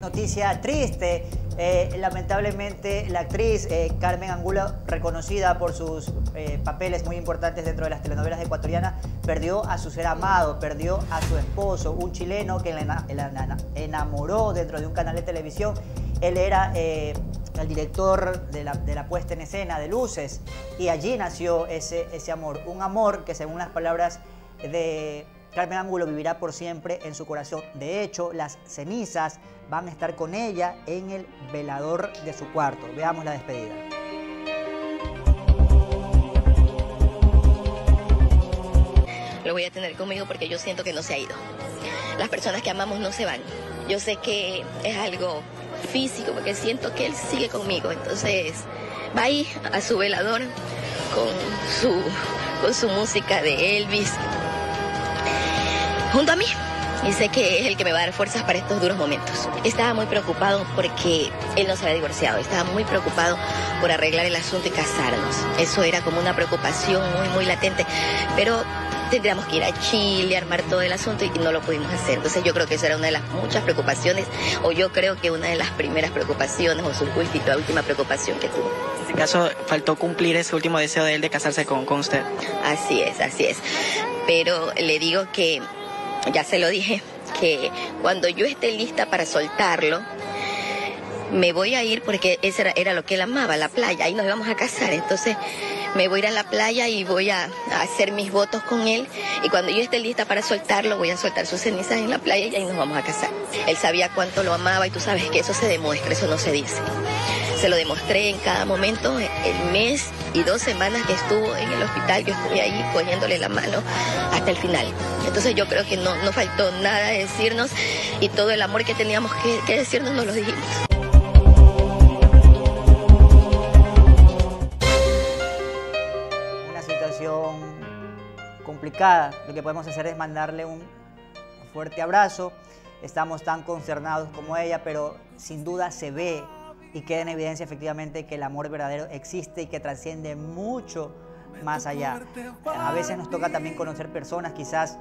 Noticia triste, eh, lamentablemente la actriz eh, Carmen Angulo, reconocida por sus eh, papeles muy importantes dentro de las telenovelas ecuatorianas, perdió a su ser amado, perdió a su esposo, un chileno que la, enamoró dentro de un canal de televisión. Él era el director de la, puesta en escena de luces y allí nació ese, ese amor, un amor que según las palabras de Carmen Ángulo vivirá por siempre en su corazón. De hecho, las cenizas van a estar con ella en el velador de su cuarto. Veamos la despedida. Lo voy a tener conmigo porque yo siento que no se ha ido. Las personas que amamos no se van. Yo sé que es algo físico porque siento que él sigue conmigo. Entonces va ahí a su velador con su, con su música de Elvis, junto a mí. Y sé que es el que me va a dar fuerzas para estos duros momentos. Estaba muy preocupado porque él no se había divorciado. Estaba muy preocupado por arreglar el asunto y casarnos. Eso era como una preocupación muy, muy latente. Pero tendríamos que ir a Chile, armar todo el asunto y no lo pudimos hacer. Entonces yo creo que esa era una de las muchas preocupaciones, o yo creo que una de las primeras preocupaciones, o su última, última preocupación que tuvo. En este caso, faltó cumplir ese último deseo de él de casarse con, con usted. Así es, así es. Pero le digo que ya se lo dije, que cuando yo esté lista para soltarlo, me voy a ir porque eso era, lo que él amaba, la playa, ahí nos íbamos a casar, entonces me voy a ir a la playa y voy a, hacer mis votos con él y cuando yo esté lista para soltarlo voy a soltar sus cenizas en la playa y ahí nos vamos a casar. Él sabía cuánto lo amaba y tú sabes que eso se demuestra, eso no se dice. Se lo demostré en cada momento, el mes y dos semanas que estuvo en el hospital, yo estuve ahí cogiéndole la mano hasta el final. Entonces yo creo que no, no faltó nada de decirnos y todo el amor que teníamos que, que decirnos nos lo dijimos. Una situación complicada. Lo que podemos hacer es mandarle un fuerte abrazo. Estamos tan concernados como ella, pero sin duda se ve y queda en evidencia efectivamente que el amor verdadero existe y que trasciende mucho más allá. A veces nos toca también conocer personas quizás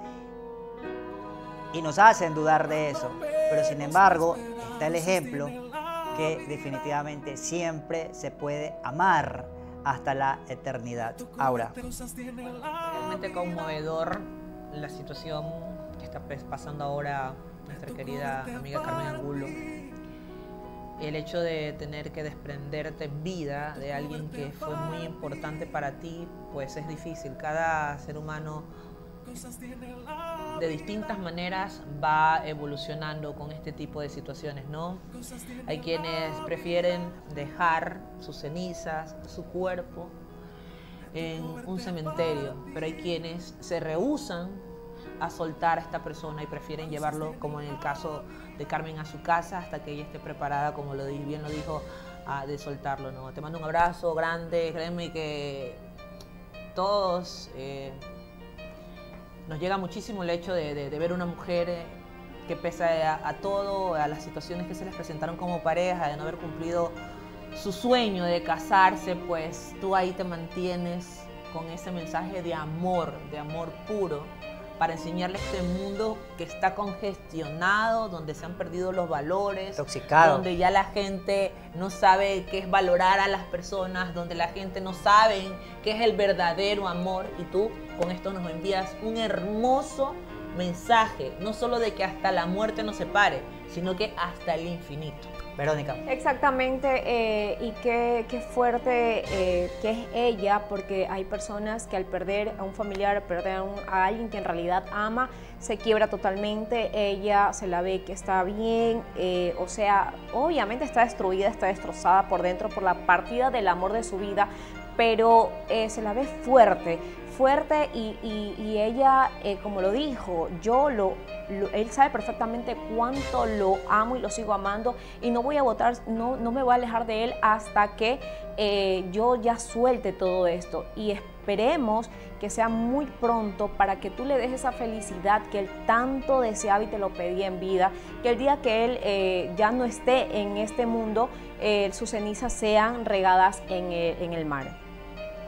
y nos hacen dudar de eso, pero sin embargo está el ejemplo que definitivamente siempre se puede amar hasta la eternidad. Ahora. Realmente conmovedor la situación que está pasando ahora nuestra querida amiga Carmen Angulo el hecho de tener que desprenderte en vida de alguien que fue muy importante para ti, pues es difícil. Cada ser humano de distintas maneras va evolucionando con este tipo de situaciones, ¿no? Hay quienes prefieren dejar sus cenizas, su cuerpo en un cementerio, pero hay quienes se rehusan a soltar a esta persona y prefieren llevarlo, como en el caso de Carmen, a su casa hasta que ella esté preparada, como lo bien lo dijo, de soltarlo. ¿no? Te mando un abrazo grande, créeme que todos eh, nos llega muchísimo el hecho de, ver una mujer eh, que pese a, a, todo, a las situaciones que se les presentaron como pareja, de no haber cumplido su sueño de casarse, pues tú ahí te mantienes con ese mensaje de amor, de amor puro para enseñarle este mundo que está congestionado, donde se han perdido los valores, Toxicado. donde ya la gente no sabe qué es valorar a las personas, donde la gente no sabe qué es el verdadero amor y tú con esto nos envías un hermoso mensaje, no solo de que hasta la muerte nos separe, sino que hasta el infinito. Verónica. Exactamente, eh, y qué, fuerte eh, que es ella, porque hay personas que al perder a un familiar, perder a, alguien que en realidad ama, se quiebra totalmente, ella se la ve que está bien, eh, o sea, obviamente está destruida, está destrozada por dentro por la partida del amor de su vida, pero se la ve fuerte, fuerte y, ella, eh, como lo dijo, yo lo, él sabe perfectamente cuánto lo amo y lo sigo amando y no voy a votar, no, no me voy a alejar de él hasta que eh, yo ya suelte todo esto y esperemos que sea muy pronto para que tú le des esa felicidad que él tanto deseaba y te lo pedía en vida, que el día que él eh, ya no esté en este mundo, sus cenizas sean regadas en el mar.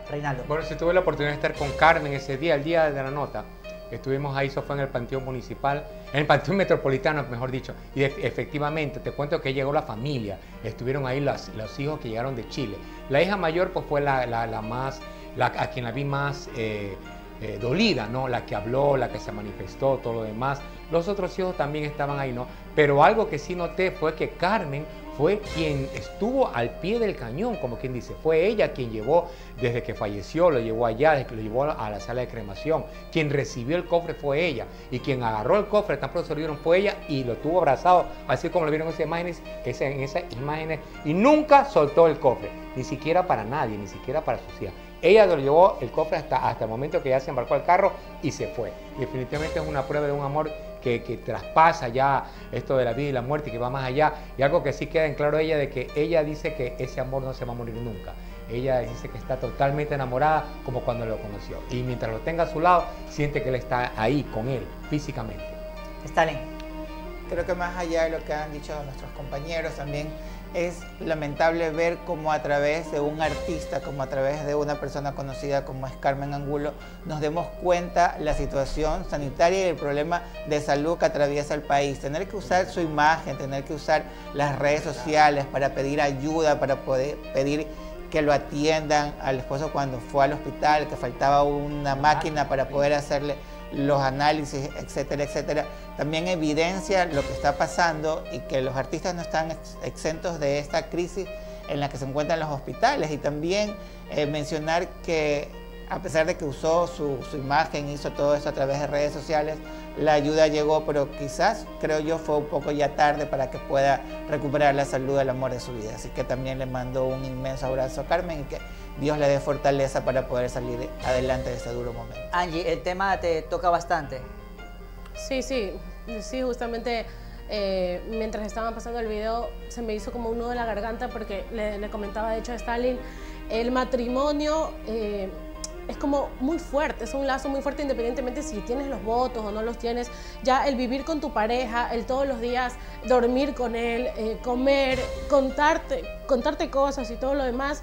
Reinaldo. Bueno, si tuve la oportunidad de estar con Carmen ese día, el día de la nota, Estuvimos ahí, eso fue en el Panteón Municipal, en el Panteón Metropolitano, mejor dicho. Y efectivamente, te cuento que llegó la familia. Estuvieron ahí los, los hijos que llegaron de Chile. La hija mayor, pues fue la, la, más, la, a quien la vi más eh, eh, dolida, ¿no? La que habló, la que se manifestó, todo lo demás. Los otros hijos también estaban ahí, ¿no? Pero algo que sí noté fue que Carmen fue quien estuvo al pie del cañón, como quien dice. Fue ella quien llevó, desde que falleció, lo llevó allá, desde que lo llevó a la sala de cremación. Quien recibió el cofre fue ella. Y quien agarró el cofre, tan pronto lo fue ella y lo tuvo abrazado, así como lo vieron en esas imágenes, en esas imágenes. Y nunca soltó el cofre, ni siquiera para nadie, ni siquiera para sus hijas. Ella lo llevó el cofre hasta, hasta el momento que ya se embarcó al carro y se fue. Definitivamente es una prueba de un amor que, traspasa ya esto de la vida y la muerte que va más allá. Y algo que sí queda en claro ella de que ella dice que ese amor no se va a morir nunca. Ella dice que está totalmente enamorada como cuando lo conoció. Y mientras lo tenga a su lado, siente que él está ahí con él, físicamente. Stalin. Creo que más allá de lo que han dicho nuestros compañeros, también es lamentable ver cómo a través de un artista, como a través de una persona conocida como es Carmen Angulo, nos demos cuenta la situación sanitaria y el problema de salud que atraviesa el país. Tener que usar su imagen, tener que usar las redes sociales para pedir ayuda, para poder pedir que lo atiendan al esposo cuando fue al hospital, que faltaba una máquina para poder hacerle los análisis, etcétera, etcétera, también evidencia lo que está pasando y que los artistas no están exentos de esta crisis en la que se encuentran los hospitales. Y también eh, mencionar que a pesar de que usó su, su, imagen, hizo todo eso a través de redes sociales, la ayuda llegó, pero quizás, creo yo, fue un poco ya tarde para que pueda recuperar la salud del amor de su vida. Así que también le mando un inmenso abrazo a Carmen y que Dios le dé fortaleza para poder salir adelante de ese duro momento. Angie, el tema te toca bastante. Sí, sí, sí, justamente eh, mientras estaban pasando el video se me hizo como un nudo en la garganta porque le, comentaba de hecho a Stalin, el matrimonio... Eh, es como muy fuerte, es un lazo muy fuerte independientemente si tienes los votos o no los tienes. Ya el vivir con tu pareja, el todos los días dormir con él, eh, comer, contarte, contarte cosas y todo lo demás,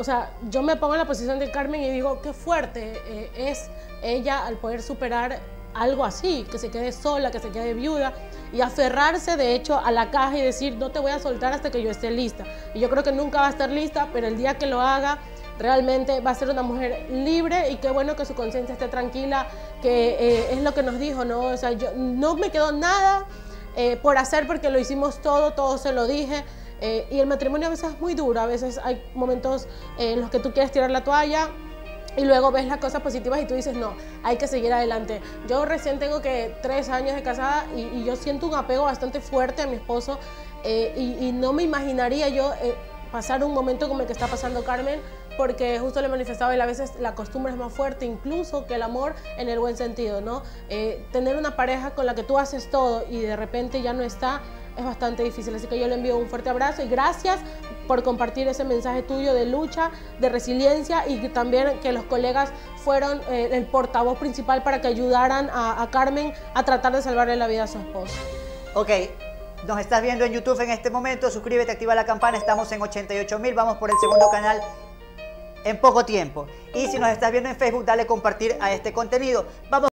o sea, yo me pongo en la posición de Carmen y digo, qué fuerte es ella al poder superar algo así, que se quede sola, que se quede viuda y aferrarse de hecho a la caja y decir, no te voy a soltar hasta que yo esté lista. Y yo creo que nunca va a estar lista, pero el día que lo haga, realmente va a ser una mujer libre y qué bueno que su conciencia esté tranquila, que eh, es lo que nos dijo, ¿no? O sea, yo no me quedó nada eh, por hacer porque lo hicimos todo, todo se lo dije. Eh, y el matrimonio a veces es muy duro, a veces hay momentos en los que tú quieres tirar la toalla y luego ves las cosas positivas y tú dices, no, hay que seguir adelante. Yo recién tengo que tres años de casada y, yo siento un apego bastante fuerte a mi esposo y, y, no me imaginaría yo pasar un momento como el que está pasando Carmen porque justo le manifestaba y a veces la costumbre es más fuerte incluso que el amor en el buen sentido, ¿no? Eh, tener una pareja con la que tú haces todo y de repente ya no está es bastante difícil, así que yo le envío un fuerte abrazo y gracias por compartir ese mensaje tuyo de lucha, de resiliencia y también que los colegas fueron eh, el portavoz principal para que ayudaran a, a Carmen a tratar de salvarle la vida a su esposo. Ok, nos estás viendo en YouTube en este momento, suscríbete, activa la campana, estamos en 88 mil, vamos por el segundo canal en poco tiempo. Y si nos estás viendo en Facebook, dale compartir a este contenido. Vamos